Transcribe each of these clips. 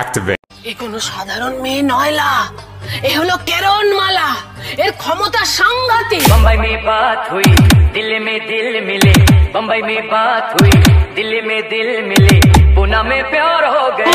activate. এ কোনো সাধারণ মেয়ে নয়লা এ হলো কেরণ মালা এর ক্ষমতা সাংঘাতিক। বম্বাই মে বাত হুই দিল মে দিল মিলে। বম্বাই মে বাত হুই দিল মে দিল মিলে। পুনা মে প্যার হো গে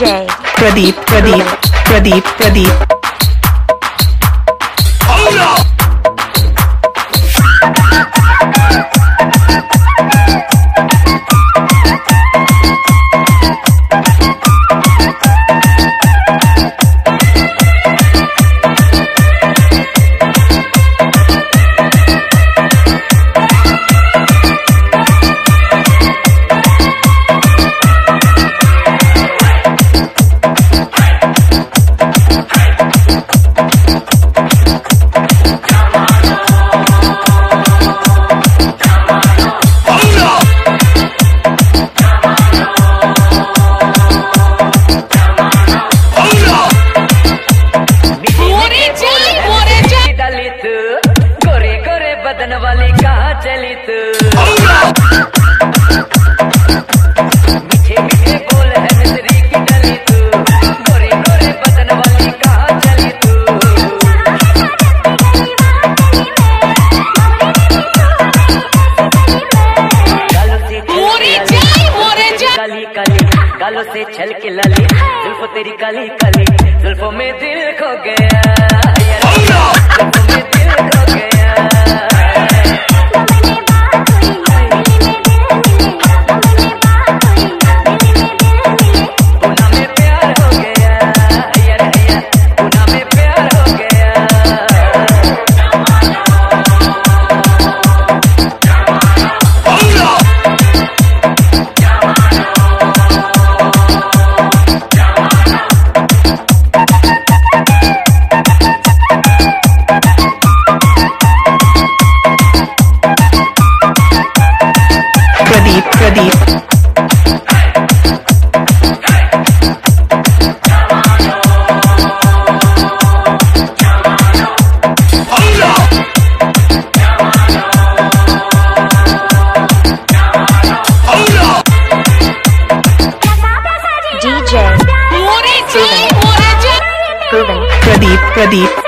प्रदीप प्रदीप प्रदीप प्रदीप, की लाली जुल्फो तेरी काली काली जुल्फो में दिल खो गया। oh, में दिल खो गया। Pradeep Prodeep, Prodeep.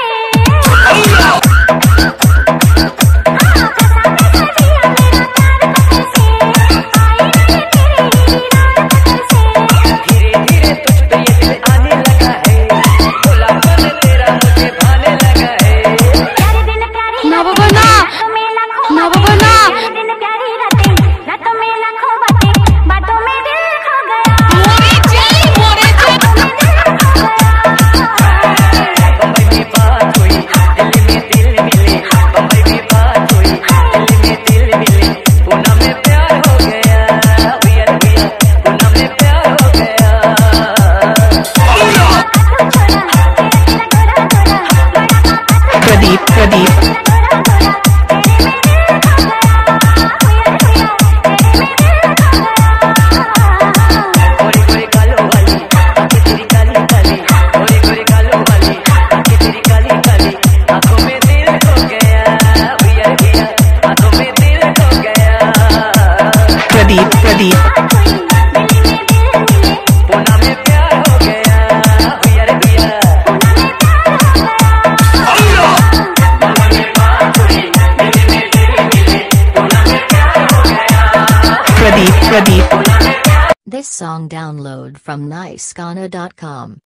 This song download from nicegana.com.